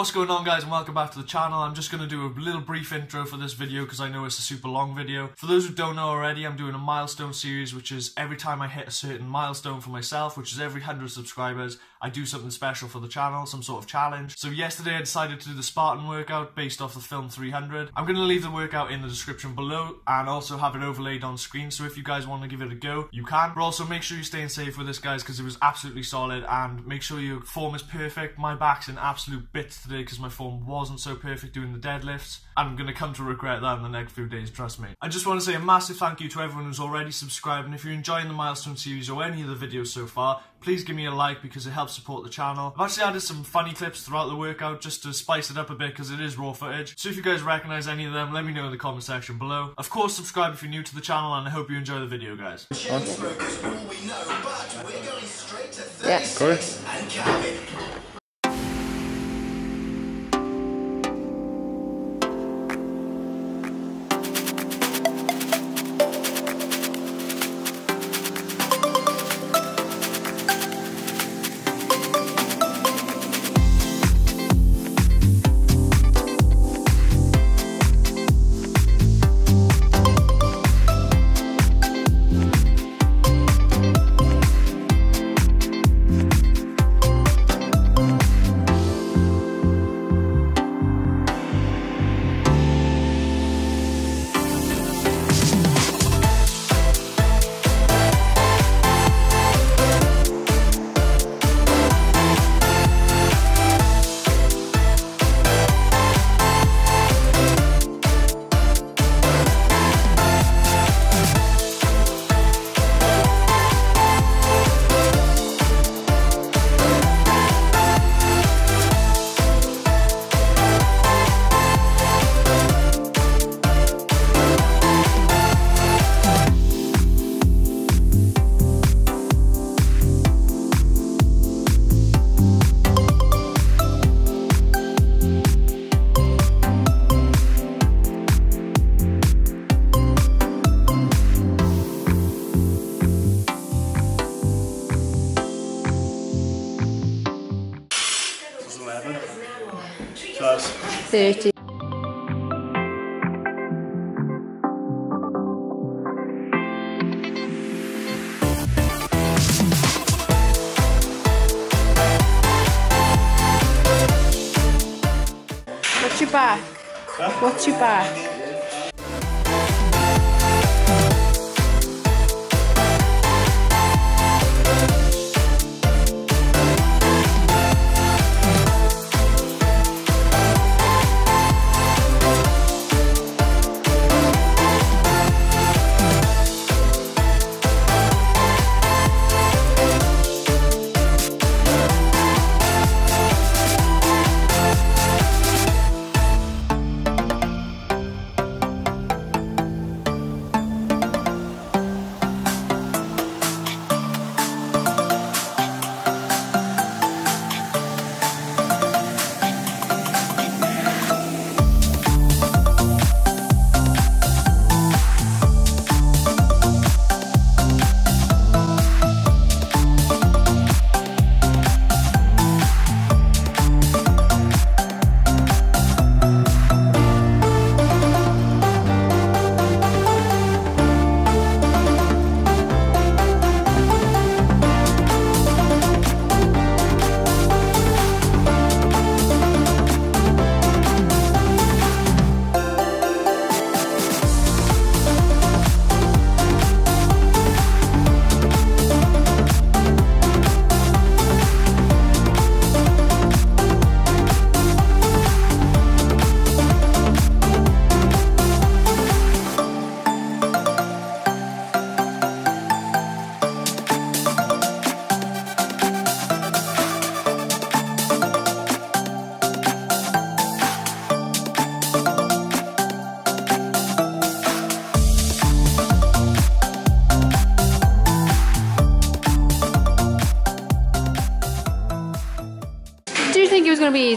What's going on guys and welcome back to the channel. I'm just going to do a little brief intro for this video because I know it's a super long video. For those who don't know already, I'm doing a milestone series which is every time I hit a certain milestone for myself, which is every 100 subscribers, I do something special for the channel, some sort of challenge. So yesterday I decided to do the Spartan workout based off the film 300. I'm going to leave the workout in the description below and also have it overlaid on screen so if you guys want to give it a go, you can. But also make sure you're staying safe with this guys because it was absolutely solid and make sure your form is perfect. My back's in absolute bits today because my form wasn't so perfect doing the deadlifts. I'm going to come to regret that in the next few days, trust me. I just want to say a massive thank you to everyone who's already subscribed and if you're enjoying the milestone series or any of the videos so far, please give me a like because it helps support the channel. I've actually added some funny clips throughout the workout just to spice it up a bit because it is raw footage. So if you guys recognise any of them, let me know in the comment section below. Of course, subscribe if you're new to the channel and I hope you enjoy the video, guys. Yeah. Correct. 30. What's your back? What's your back?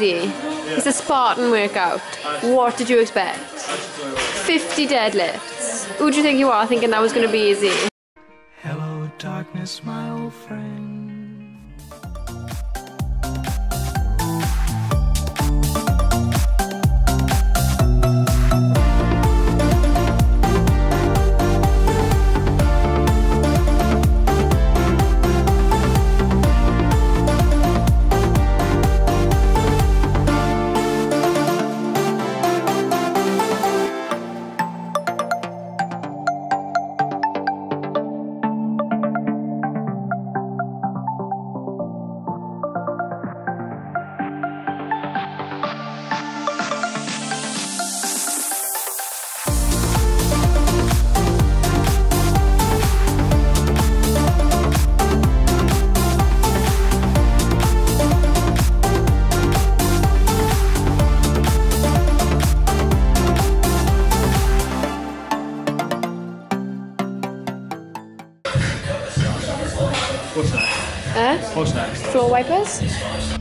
Easy? It's a Spartan workout. What did you expect? 50 deadlifts. Who do you think you are thinking that was going to be easy? Hello, darkness, my old friend. What's next? Eh? What's next? Floor wipers?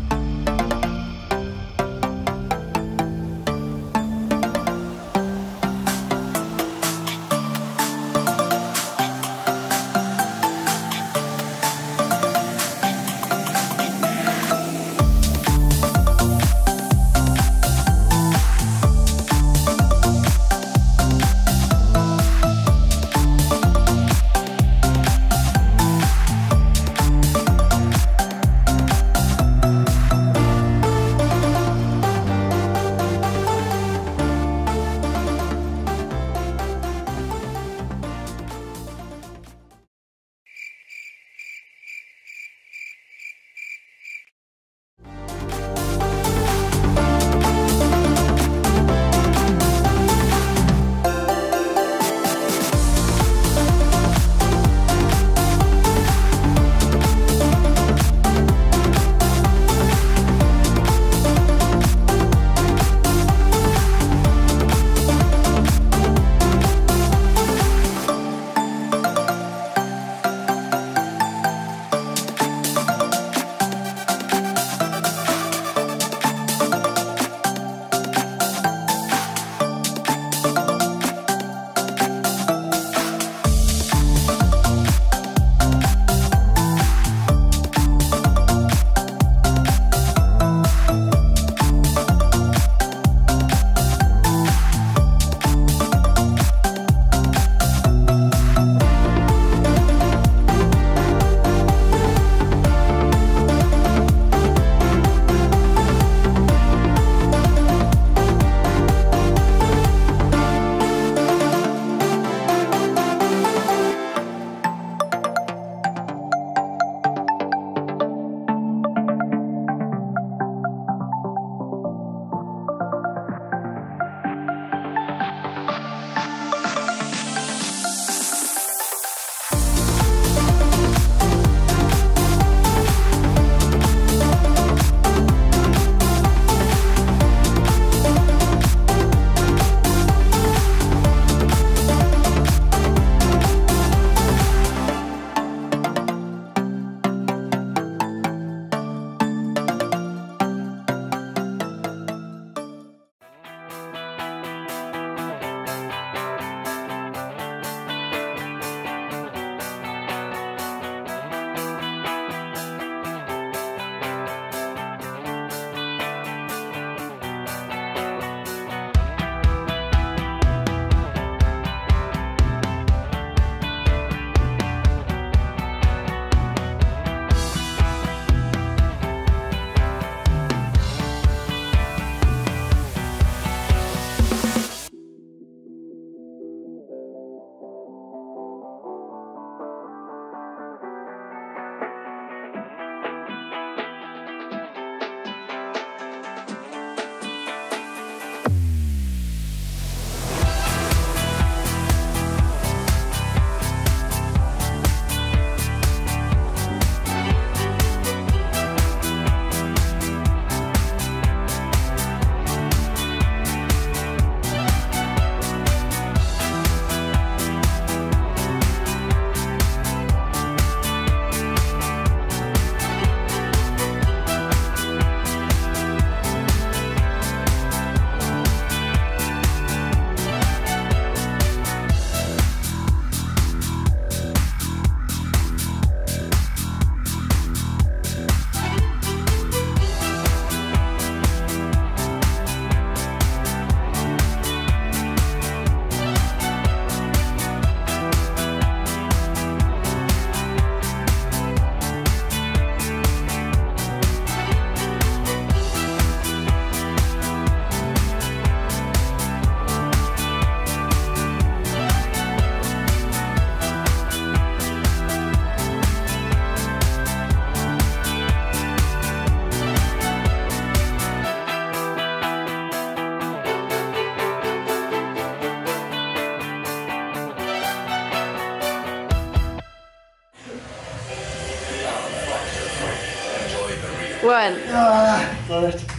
One.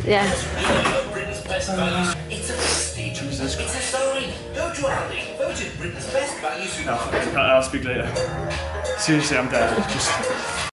Yeah. It's a prestige. It's a story. Go to Aldi. Voted Britain's best value supermarket. I'll speak later. Seriously, I'm dead. Just